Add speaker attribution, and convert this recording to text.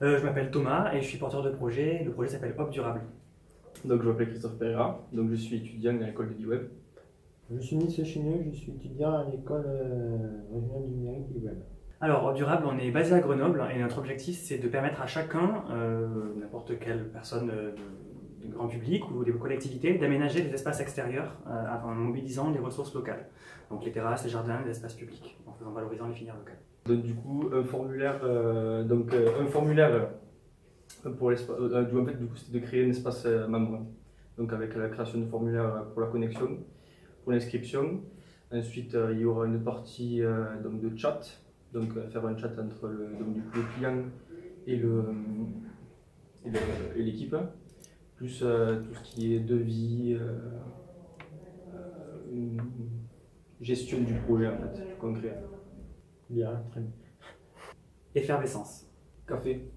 Speaker 1: Euh, je m'appelle Thomas et je suis porteur de projet. Le projet s'appelle Hop Durable.
Speaker 2: Donc, je m'appelle Christophe Pereira, donc je suis étudiant à l'école de l'IWeb.
Speaker 3: Je suis Nice Chineux, je suis étudiant à l'école euh, régionale du numérique du web.
Speaker 1: Alors, Hop Durable, on est basé à Grenoble et notre objectif, c'est de permettre à chacun, euh, n'importe quelle personne euh, du grand public ou des collectivités, d'aménager des espaces extérieurs euh, en mobilisant des ressources locales. Donc les terrasses, les jardins, les espaces publics, en faisant valorisant les filières locales.
Speaker 2: Donc, du coup, un formulaire, euh, donc, euh, un formulaire pour l'espace. en fait, du coup, c'était de créer un espace membre. Donc, avec la création de formulaire pour la connexion, pour l'inscription. Ensuite, il y aura une partie de chat. Donc, faire un chat entre le, du coup, le client et le- et l'équipe. Plus euh, tout ce qui est devis, euh, euh, une gestion du projet en fait, concret.
Speaker 3: Bien, très bien.
Speaker 1: Effervescence.
Speaker 2: Café.